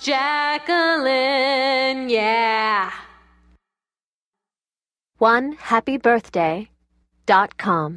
Jacqueline, yeah. One happy birthday dot com.